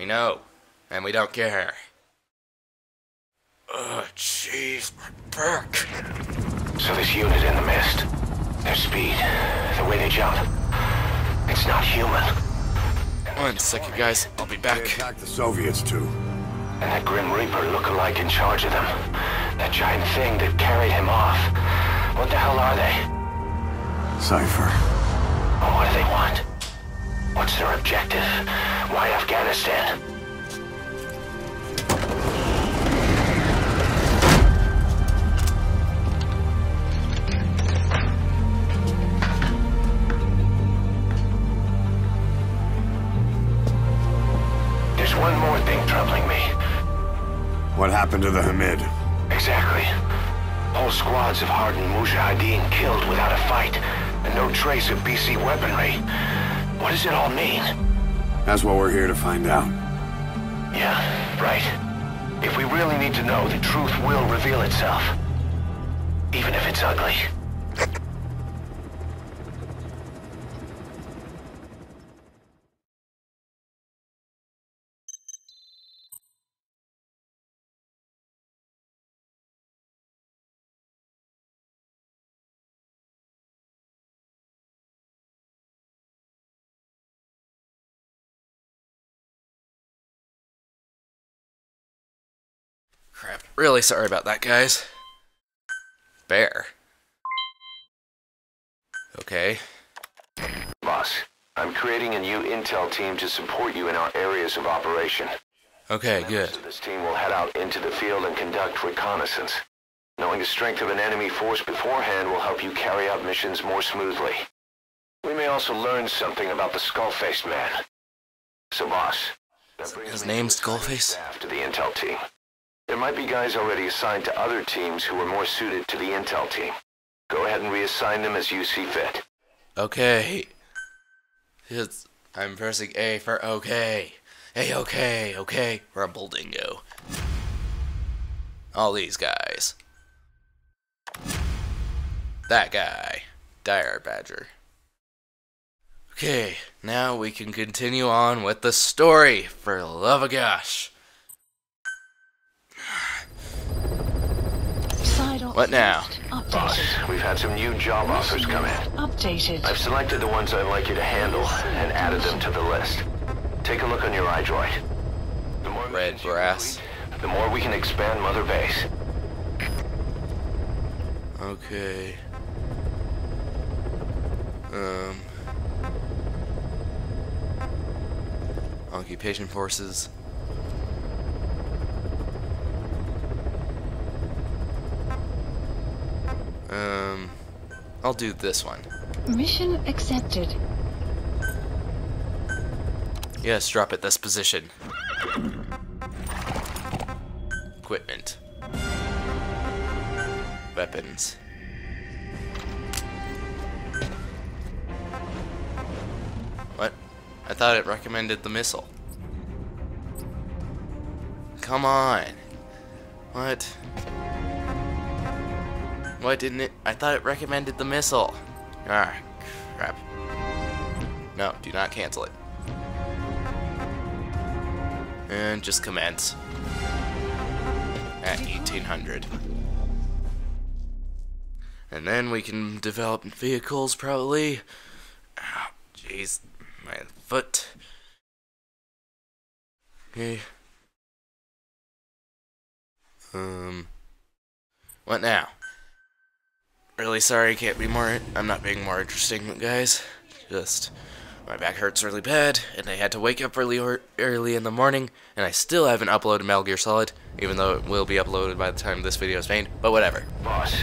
We know. And we don't care. Ugh, jeez, my back. So this unit in the mist, their speed, the way they jump, it's not human. One second, guys. I'll be They back. attacked the Soviets too. And that Grim Reaper look-alike in charge of them. That giant thing that carried him off. What the hell are they? Cypher. And what do they want? What's their objective? Why Afghanistan? Troubling me. What happened to the Hamid? Exactly. Whole squads of hardened Mujahideen killed without a fight, and no trace of BC weaponry. What does it all mean? That's what we're here to find out. Yeah, right. If we really need to know, the truth will reveal itself. Even if it's ugly. Crap. Really sorry about that, guys. Bear. Okay. Boss, I'm creating a new intel team to support you in our areas of operation. Okay, good. So this team will head out into the field and conduct reconnaissance. Knowing the strength of an enemy force beforehand will help you carry out missions more smoothly. We may also learn something about the skull-faced man. So, boss, His name's Skullface? After the intel team. There might be guys already assigned to other teams who are more suited to the intel team. Go ahead and reassign them as you see fit. Okay. It's, I'm pressing A for okay. Hey, okay, okay. Rumble Dingo. All these guys. That guy. Dire Badger. Okay, now we can continue on with the story, for love of gosh. Side op What now? list Boss, we've had some new job offers come in. Updated. I've selected the ones I'd like you to handle and added them to the list. Take a look on your iDroid. The more Red brass. complete, the more we can expand Mother Base. Okay. Um. Occupation forces. I'll do this one. Mission accepted. Yes, drop at this position. Equipment. Weapons. What? I thought it recommended the missile. Come on. What? Why didn't it? I thought it recommended the missile. Ah, crap. No, do not cancel it. And just commence. At 1800. And then we can develop vehicles, probably. Ow, jeez. My foot. Okay. Um. What now? Really sorry, can't be more. I'm not being more interesting, guys. Just. My back hurts really bad, and I had to wake up really early in the morning, and I still haven't uploaded Metal Gear Solid, even though it will be uploaded by the time this video is made, but whatever. Boss,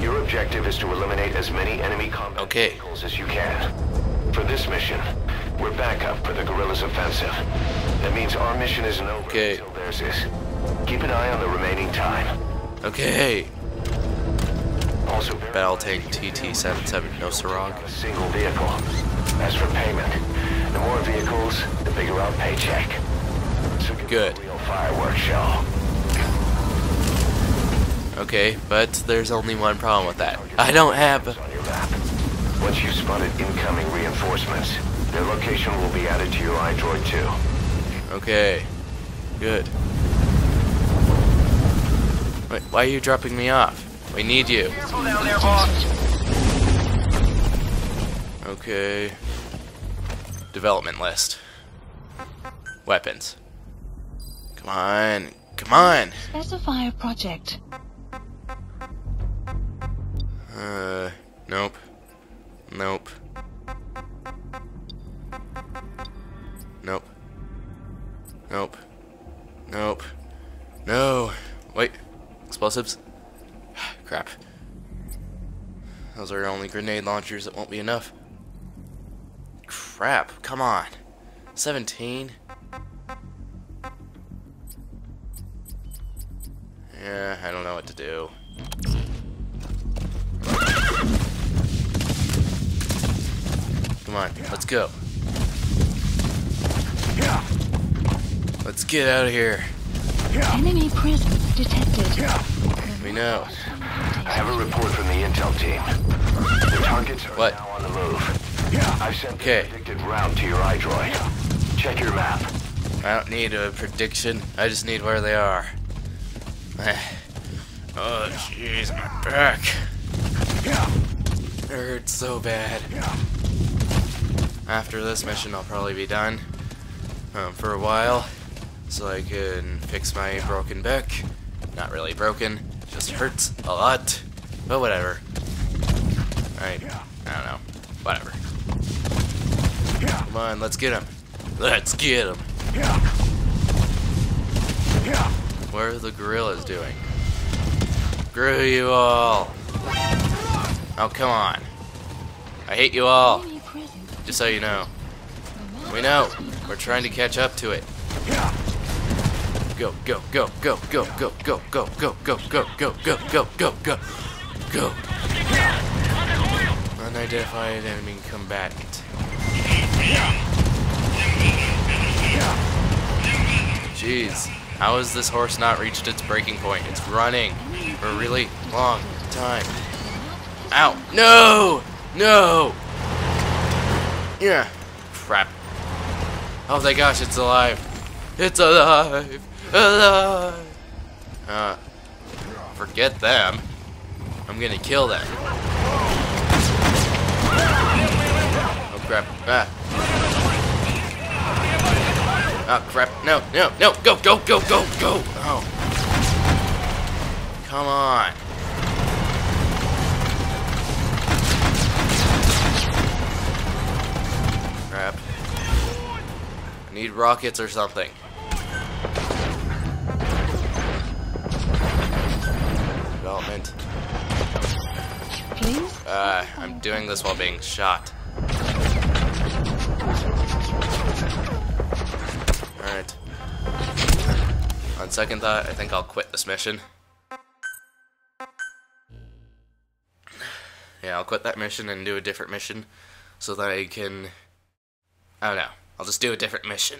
your objective is to eliminate as many enemy combat Okay. vehicles as you can. For this mission, we're backup for the guerrillas' offensive. That means our mission isn't over Okay. until theirs is. Keep an eye on the remaining time. Okay. Also, Battle that Tank TT-77 Nosorog. single vehicle. As for payment, the more vehicles, the bigger our paycheck. So Good. real fireworks show. Okay, but there's only one problem with that. I don't have... on. Once you've spotted incoming reinforcements, their location will be added to your iDroid too. Okay. Good. Wait, why are you dropping me off? We need you. Okay. Development list. Weapons. Come on. Come on. Specify a project. Uh, nope. Nope. Nope. Nope. Nope. No. Wait. Explosives? Crap. Those are only grenade launchers that won't be enough. Crap. Come on. 17? Yeah, I don't know what to do. Come on, let's go. Let's get out of here. Enemy presence detected. We know. I have a report from the intel team. The targets are What? now on the move. Yeah. I've sent Okay. the predicted route to your iDroid. Check your map. I don't need a prediction. I just need where they are. oh, jeez, my back. It hurts so bad. After this mission, I'll probably be done um, for a while, so I can fix my broken back. Not really broken, just hurts a lot, but whatever. Alright. I don't know, whatever. Come on, let's get him. Let's get him. What are the guerrillas doing? Screw you all! Oh, come on. I hate you all, just so you know. We know. We're trying to catch up to it. Go, go, go, go, go, go, go, go, go, go, go, go, go, go, go, go, go. Unidentified enemy combatant. Jeez, how has this horse not reached its breaking point? It's running for a really long time. Ow! No! No! Yeah. Crap. Oh my gosh, it's alive. It's alive! Alive! Uh, forget them. I'm gonna kill them. Oh crap. Ah. Oh crap. No, no, no! Go, go, go, go, go! Oh. Come on. Need rockets or something. Development. Please. Uh, I'm doing this while being shot. Alright. On second thought, I think I'll quit this mission. Yeah, I'll quit that mission and do a different mission so that I can. I don't know. I'll just do a different mission.